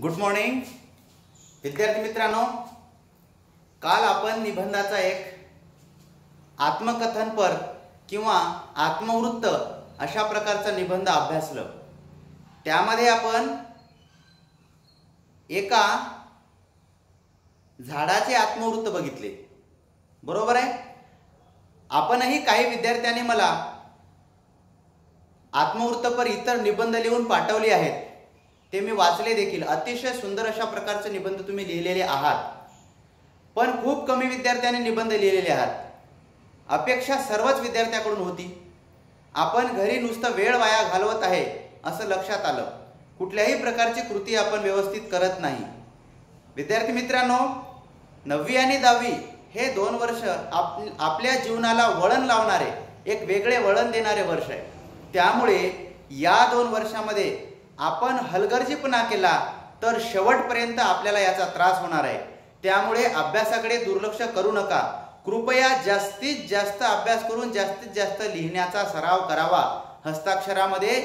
Good morning विद्यार्थी मित्रांनो काल आपण निबंधाचा एक आत्मकथनपर किंवा आत्मवृत्त अशा प्रकारचा निबंध अभ्यासलं. त्यामध्ये आपण एका झाडाचे आत्मवृत्त बघितले. बरोबर आहे? आपणही काही विद्यार्थ्यांनी मला आत्मवृत्तपर इतर निबंध लिहून पाठवले आहेत. ते मी वाचले देखील. अतिशय सुंदर अशा प्रकारचे निबंध तुम्ही लिहिलेले आहात. पण खूप कमी विद्यार्थ्यांनी निबंध लिहिलेले आहात. अपेक्षा सर्वच विद्यार्थ्याकडून होती. आपण घरी नुसतं वेळ वाया घालवत आहे असं लक्षात आलं. कुठल्याही प्रकारची कृती आपण व्यवस्थित करत नाही. विद्यार्थी मित्रांनो नववी आणि दहावी हे दोन वर्ष आप आपल्या जीवनाला वळण लावणारे एक वेगळे वळण देणारे वर्ष आहे. त्यामुळे या दोन वर्षामध्ये आपण हलगर्जीपणा केला तर शेवटपर्यंत आपल्याला याचा त्रास होणार आहे. त्यामुळे अभ्यासाकडे दुर्लक्ष करू नका. कृपया जास्तीत जास्त अभ्यास करून जास्तीत जास्त लिहिण्याचा सराव करावा. हस्ताक्षरामध्ये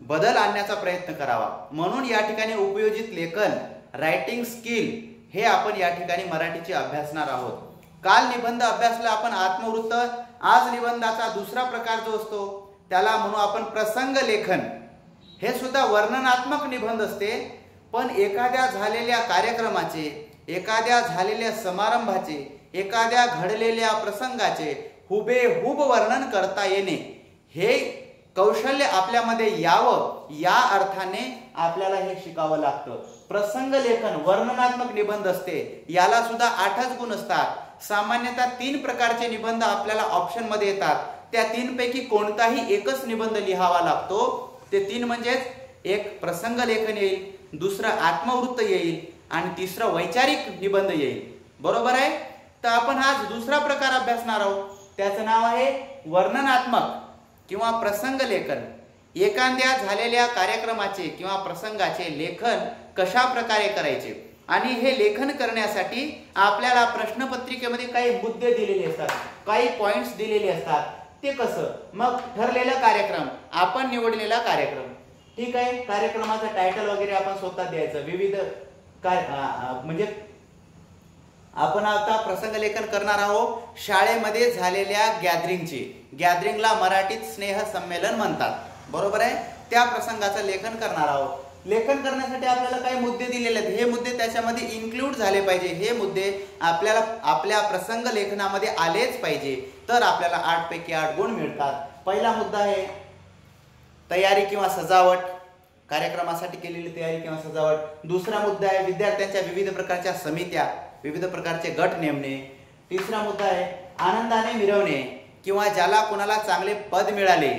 बदल आणण्याचा प्रयत्न करावा. म्हणून या ठिकाणी उपयोजित लेखन रायटिंग स्किल हे आपण या ठिकाणी मराठीचे अभ्यासणार आहोत. काल निबंध अभ्यासला आपण आत्मवृत्त आज निबंधाचा दुसरा प्रकार जो असतो त्याला म्हणू आपण प्रसंग लेखन. हे सुद्धा वर्णनात्मक निबंध असते पण एखाद्या झालेल्या कार्यक्रमाचे एखाद्या झालेल्या समारंभाचे एखाद्या घडलेल्या प्रसंगाचे हुबेहूब वर्णन करता येणे. हे कौशल्य आपल्यामध्ये यावं या अर्थाने आपल्याला हे शिकावं लागतं. प्रसंग लेखन वर्णनात्मक निबंध असते याला सुद्धा आठच गुण असतात. सामान्यतः तीन प्रकारचे निबंध आपल्याला ऑप्शनमध्ये येतात. त्या तीनपैकी कोणताही एकच निबंध लिहावा लागतो. ते तीन म्हणजेच एक प्रसंग लेखन येईल दुसरं आत्मवृत्त येईल आणि तिसरं वैचारिक निबंध येईल. बरोबर आहे? तर आपण आज दुसरा प्रकार अभ्यासणार आहोत. त्याचं नाव आहे वर्णनात्मक किंवा प्रसंग लेखन. एखाद्या झालेल्या कार्यक्रमाचे किंवा प्रसंगाचे लेखन कशा प्रकारे करायचे? आणि हे लेखन करण्यासाठी आपल्याला प्रश्नपत्रिकेमध्ये काही मुद्दे दिलेले असतात काही पॉइंट्स दिलेले असतात. ते कसं? मग ठरलेला कार्यक्रम आपण निवडलेला कार्यक्रम. ठीक आहे? कार्यक्रमाचं टायटल वगैरे आपण स्वतः द्यायचं. विविध काय म्हणजे आपण आता प्रसंग लेखन करणार आहोत शाळेमध्ये झालेल्या गॅदरिंगची. गॅदरिंगला मराठीत स्नेह संमेलन म्हणतात. बरोबर आहे? त्या प्रसंगाचं लेखन करणार आहोत. लेखन करण्यासाठी आपल्याला काही मुद्दे दिलेले आहेत. हे मुद्दे त्याच्यामध्ये इन्क्लूड झाले पाहिजे. हे मुद्दे आपल्याला आपल्या प्रसंग लेखनामध्ये आलेच पाहिजे. तर आपल्याला आठ पैकी आठ गुण मिळतात. पहिला मुद्दा आहे तयारी किंवा सजावट. कार्यक्रमासाठी केलेली तयारी किंवा सजावट. दुसरा मुद्दा आहे विद्यार्थ्यांच्या विविध प्रकारच्या समित्या विविध प्रकारचे गट नेमणे. तिसरा मुद्दा आहे आनंदाने मिरवणे किंवा ज्याला कोणाला चांगले पद मिळाले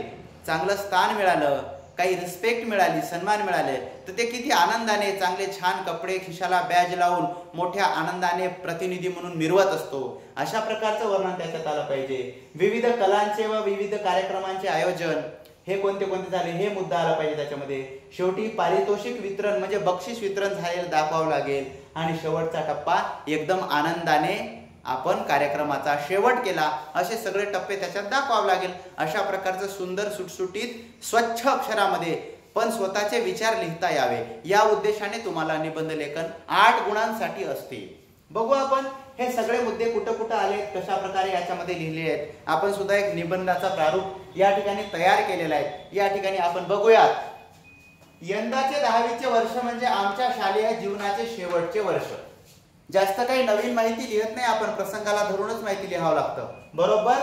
चांगलं स्थान मिळालं काही रिस्पेक्ट मिळाली सन्मान मिळाले तर ते किती आनंदाने चांगले छान कपडे खिशाला बॅज लावून मोठ्या आनंदाने प्रतिनिधी म्हणून मिरवत असतो. अशा प्रकारचं वर्णन त्याच्यात आलं पाहिजे. विविध कलांचे व विविध कार्यक्रमांचे आयोजन हे कोणते कोणते झाले हे मुद्दा आला पाहिजे त्याच्यामध्ये. शेवटी पारितोषिक वितरण म्हणजे बक्षीस वितरण झालेलं दाखवावं लागेल. आणि शेवटचा टप्पा एकदम आनंदाने आपण कार्यक्रमाचा शेवट केला असे सगळे टप्पे त्याच्यात दाखवावे लागेल. अशा प्रकारचं सुंदर सुटसुटीत स्वच्छ अक्षरामध्ये पण स्वतःचे विचार लिहिता यावे. या उद्देशाने तुम्हाला निबंध लेखन आठ गुणांसाठी असते. बघू आपण हे सगळे मुद्दे कुठं कुठं आले कशा प्रकारे याच्यामध्ये लिहिले आहेत. आपण सुद्धा एक निबंधाचा प्रारूप या ठिकाणी तयार केलेला आहे. या ठिकाणी आपण बघूयात. यंदाचे दहावीचे वर्ष म्हणजे आमच्या शालेय जीवनाचे शेवटचे वर्ष. जास्त काही नवीन माहिती लिहित नाही आपण प्रसंगाला धरूनच माहिती लिहावं लागतं. बरोबर?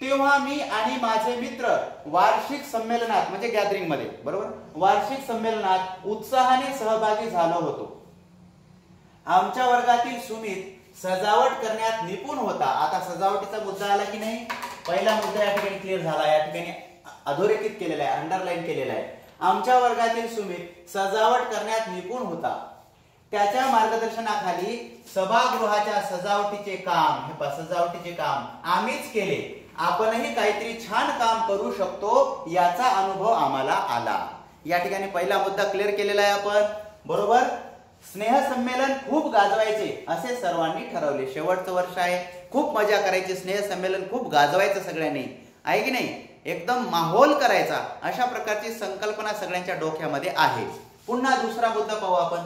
तेव्हा मी आणि माझे मित्र वार्षिक संमेलनात म्हणजे गॅदरिंगमध्ये बरोबर? वार्षिक संमेलनात उत्साहाने सहभागी झालो होतो. आमच्या वर्गातील सुमित सजावट करण्यात निपुण होता. आता सजावटीचा मुद्दा आला की नाही? पहिला मुद्दा या ठिकाणी क्लिअर झाला या ठिकाणी अधोरेखित केलेला आहे अंडरलाईन केलेला आहे. आमच्या वर्गातील सुमित सजावट करण्यात निपुण होता. त्याच्या मार्गदर्शनाखाली सभागृहाच्या सजावटीचे काम हे सजावटीचे काम आम्हीच केले. आपणही काहीतरी छान काम करू शकतो याचा अनुभव आम्हाला आला. या ठिकाणी पहिला मुद्दा क्लिअर केलेला आहे आपण. बरोबर? स्नेहसंमेलन खूप गाजवायचे असे सर्वांनी ठरवले. शेवटचं वर्ष आहे. खूप मजा करायची. स्नेहसंमेलन खूप गाजवायचं सगळ्यांनी. आहे की नाही? एकदम माहोल करायचा. अशा प्रकारची संकल्पना सगळ्यांच्या डोक्यामध्ये आहे. पुन्हा दुसरा मुद्दा पाहू आपण.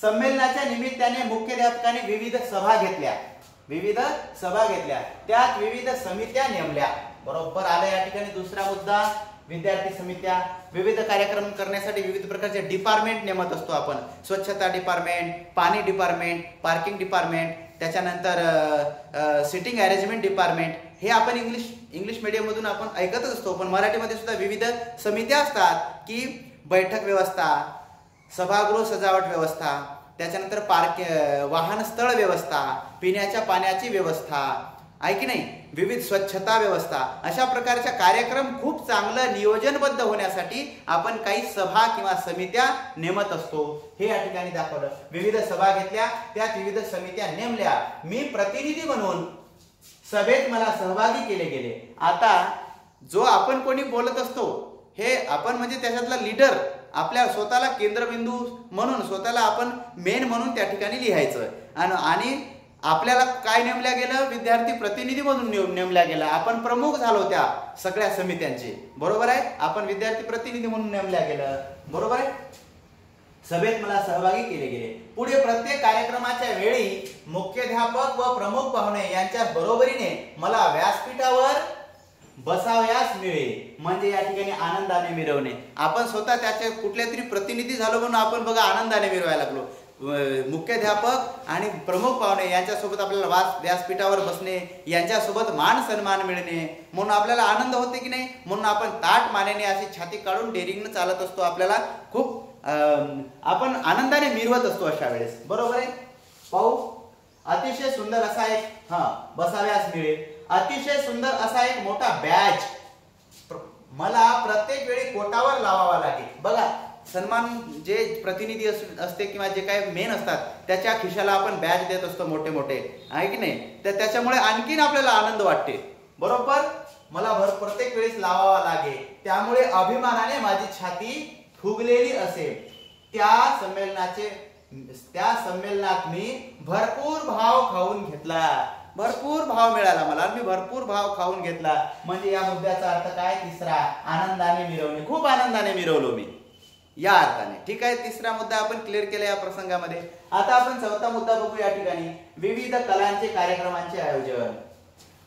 संमेलनाच्या निमित्ताने मुख्याध्यापकाने विविध सभा घेतल्या. विविध सभा घेतल्या. त्यात विविध समित्या नेमल्या. बरोबर आलं या ठिकाणी दुसरा मुद्दा विद्यार्थी समित्या. विविध कार्यक्रम करण्यासाठी विविध प्रकारचे डिपार्टमेंट नेमत असतो आपण. स्वच्छता डिपार्टमेंट पाणी डिपार्टमेंट पार्किंग डिपार्टमेंट त्याच्यानंतर सिटिंग अरेंजमेंट डिपार्टमेंट हे आपण इंग्लिश इंग्लिश मीडियममधून आपण ऐकतच असतो. पण मराठीमध्ये सुद्धा विविध समित्या असतात की बैठक व्यवस्था सभागृह सजावट व्यवस्था त्याच्यानंतर पार्क वाहन स्थळ व्यवस्था पिण्याच्या पाण्याची व्यवस्था आहे की नाही? विविध स्वच्छता व्यवस्था अशा प्रकारच्या कार्यक्रम खूप चांगलं नियोजनबद्ध होण्यासाठी आपण काही सभा किंवा समित्या नेमत असतो. हे या ठिकाणी दाखवलं. विविध सभा घेतल्या त्यात विविध समित्या नेमल्या. मी प्रतिनिधी म्हणून सभेत मला सहभागी केले गेले. आता जो आपण कोणी बोलत असतो हे आपण म्हणजे त्याच्यातला लीडर आपल्या स्वतःला केंद्रबिंदू म्हणून स्वतःला आपण मेन म्हणून त्या ठिकाणी लिहायचं. आणि आपल्याला काय नेमल्या गेलं? विद्यार्थी प्रतिनिधी म्हणून नेमल्या गेला. आपण प्रमुख झालो त्या सगळ्या समित्यांचे. बरोबर आहे? आपण विद्यार्थी प्रतिनिधी म्हणून नेमल्या गेलं. बरोबर आहे? सभेत मला सहभागी केले गेले. पुढे प्रत्येक कार्यक्रमाच्या वेळी मुख्याध्यापक व प्रमुख पाहुणे यांच्या बरोबरीने मला व्यासपीठावर बसावयास मिळे म्हणजे या ठिकाणी आनंदाने मिरवणे. आपण स्वतः त्याचे कुठल्या तरी प्रतिनिधी झालो म्हणून आपण बघा आनंदाने मिरवायला लागलो. मुख्याध्यापक आणि प्रमुख पाहुणे यांच्यासोबत आपल्याला वास व्यासपीठावर बसणे यांच्यासोबत मान सन्मान मिळणे म्हणून आपल्याला आनंद होते की नाही? म्हणून आपण ताट मानेने अशी छाती काढून डेरिंगनं चालत असतो आपल्याला. खूप आपण आनंदाने मिरवत असतो अशा वेळेस. बरोबर आहे? पाहू? अतिशय सुंदर असा एक हा बसाव्यास मिळेल. अतिशय सुंदर असा एक मोठा बॅच मला प्रत्येक वेळी कोटावर लावावा लागेल. बघा सन्मान जे प्रतिनिधी असते किंवा जे काही मेन असतात त्याच्या खिशाला आपण बॅच देत असतो मोठे मोठे आहे की नाही? तर त्याच्यामुळे आणखीन आपल्याला आनंद वाटते. बरोबर? मला भर प्रत्येक वेळेस लावावा लागेल. त्यामुळे अभिमानाने माझी छाती फुगलेली असेल. त्या संमेलनाचे त्या संमेलनात मी भरपूर भाव खाऊन घेतला. भरपूर भाव मिळाला मला. मी भरपूर भाव खाऊन घेतला. म्हणजे या मुद्द्याचा अर्थ काय? तिसरा आनंदाने मिरवणे. खूप आनंदाने मिरवलो मी. या अर्थाने. ठीक आहे? तिसरा मुद्दा आपण क्लिअर केला या प्रसंगामध्ये. आता आपण चौथा मुद्दा बघू या ठिकाणी. विविध कलांचे कार्यक्रमांचे आयोजन.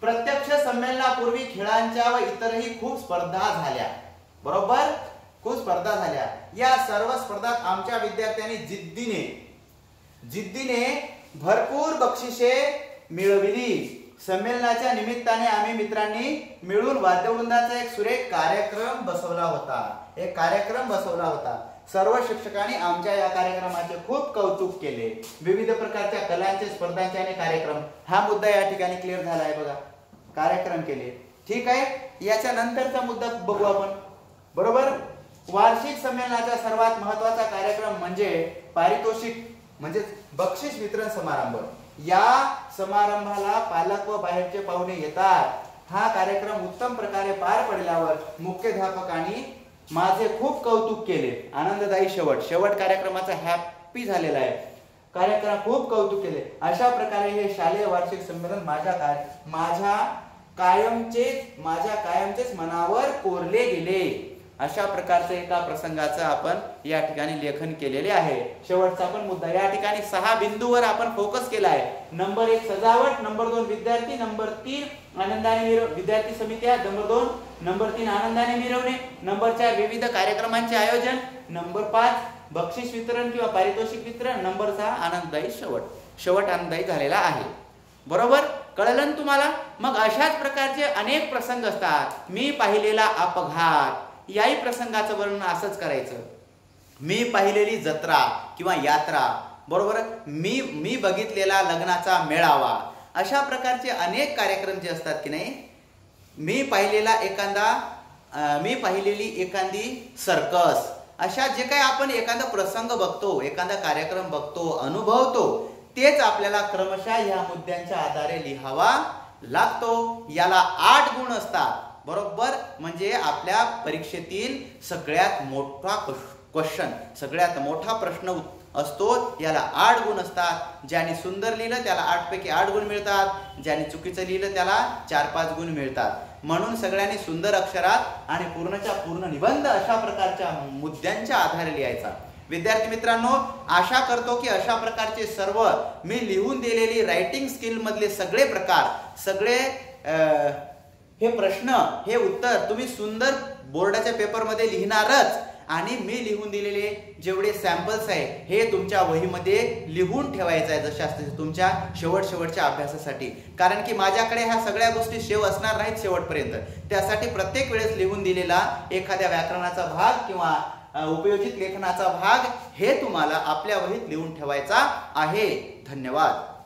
प्रत्यक्ष संमेलनापूर्वी खेळांच्या व इतरही खूप स्पर्धा झाल्या. बरोबर? खूप स्पर्धा झाल्या. या सर्व स्पर्धात आमच्या विद्यार्थ्यांनी जिद्दीने जिद्दीने भरपूर बक्षिसे मिळविली. संमेलनाच्या निमित्ताने आम्ही मित्रांनी मिळून वाद्यवृंदाचा एक सुरेख कार्यक्रम बसवला होता. एक कार्यक्रम बसवला होता. सर्व शिक्षकांनी आमच्या या कार्यक्रमाचे खूप कौतुक केले. विविध प्रकारच्या कलांचे स्पर्धांचे आणि कार्यक्रम. हा मुद्दा या ठिकाणी क्लिअर झाला आहे बघा. कार्यक्रम केले. ठीक आहे? याच्या नंतरचा मुद्दा बघू आपण. बरोबर? वार्षिक संमेलनाचा सर्वात महत्त्वाचा कार्यक्रम म्हणजे पारितोषिक म्हणजेच बक्षीस वितरण समारंभ. या समारंभाला पालक व बाहेरचे पाहुणे येतात. हा कार्यक्रम उत्तम प्रकारे पार पडल्यावर मुख्याध्यापकांनी माझे खूप कौतुक केले. आनंददायी शेवट. शेवट कार्यक्रमाचा हॅपी झालेला आहे. कार्यक्रम खूप कौतुक केले. अशा प्रकारे हे शालेय वार्षिक संमेलन माझ्या काय माझ्या कायमचेच माझ्या कायमचेच मनावर कोरले गेले. अशा प्रकारचं एका प्रसंगाचं आपण या ठिकाणी लेखन केलेले आहे. शेवटचा पण मुद्दा या ठिकाणी सहा बिंदूवर आपण फोकस केला आहे. नंबर एक सजावट नंबर दोन विद्यार्थी नंबर तीन आनंदाने विद्यार्थी समित्या नंबर दोन नंबर तीन आनंदाने मिरवणे नंबर चार विविध कार्यक्रमांचे आयोजन नंबर पाच बक्षीस वितरण किंवा पारितोषिक वितरण नंबर सहा आनंददायी शेवट शेवट आनंददायी झालेला आहे. बरोबर? कळलं तुम्हाला? मग अशाच प्रकारचे अनेक प्रसंग असतात. मी पाहिलेला अपघात याही प्रसंगाचं वर्णन असंच करायचं. मी पाहिलेली जत्रा किंवा यात्रा बरोबर? मी मी बघितलेला लग्नाचा मेळावा अशा प्रकारचे अनेक कार्यक्रम जे असतात की नाही मी पाहिलेला एखादा मी पाहिलेली एखादी सर्कस अशा जे काही आपण एखादा प्रसंग बघतो एखादा कार्यक्रम बघतो अनुभवतो तेच आपल्याला क्रमशः ह्या मुद्द्यांच्या आधारे लिहावा लागतो. याला आठ गुण असतात. बरोबर म्हणजे आपल्या परीक्षेतील सगळ्यात मोठा क्वेश्चन सगळ्यात मोठा प्रश्न असतो याला आठ गुण असतात. ज्याने सुंदर लिहिलं त्याला आठपैकी आठ गुण मिळतात. ज्याने चुकीचं लिहिलं त्याला चार पाच गुण मिळतात. म्हणून सगळ्यांनी सुंदर अक्षरात आणि पूर्णच्या पूर्ण निबंध अशा प्रकारच्या मुद्द्यांच्या आधारे लिहायचा. विद्यार्थी मित्रांनो आशा करतो की अशा प्रकारचे सर्व मी लिहून दिलेली रायटिंग स्किल मधले सगळे प्रकार सगळे हे प्रश्न हे उत्तर तुम्ही सुंदर बोर्डाच्या पेपरमध्ये लिहिणारच. आणि मी लिहून दिलेले जेवढे सॅम्पल्स आहे हे तुमच्या वहीमध्ये लिहून ठेवायचं आहे जसे असते तुमच्या शेवट शेवटच्या अभ्यासासाठी. कारण की माझ्याकडे ह्या सगळ्या गोष्टी शेव असणार नाहीत शेवटपर्यंत. त्यासाठी प्रत्येक वेळेस लिहून दिलेला एखाद्या व्याकरणाचा भाग किंवा उपयोजित लेखनाचा भाग हे तुम्हाला आपल्या वहीत लिहून ठेवायचा आहे. धन्यवाद.